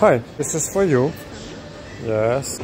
Hi, this is for you. Yes.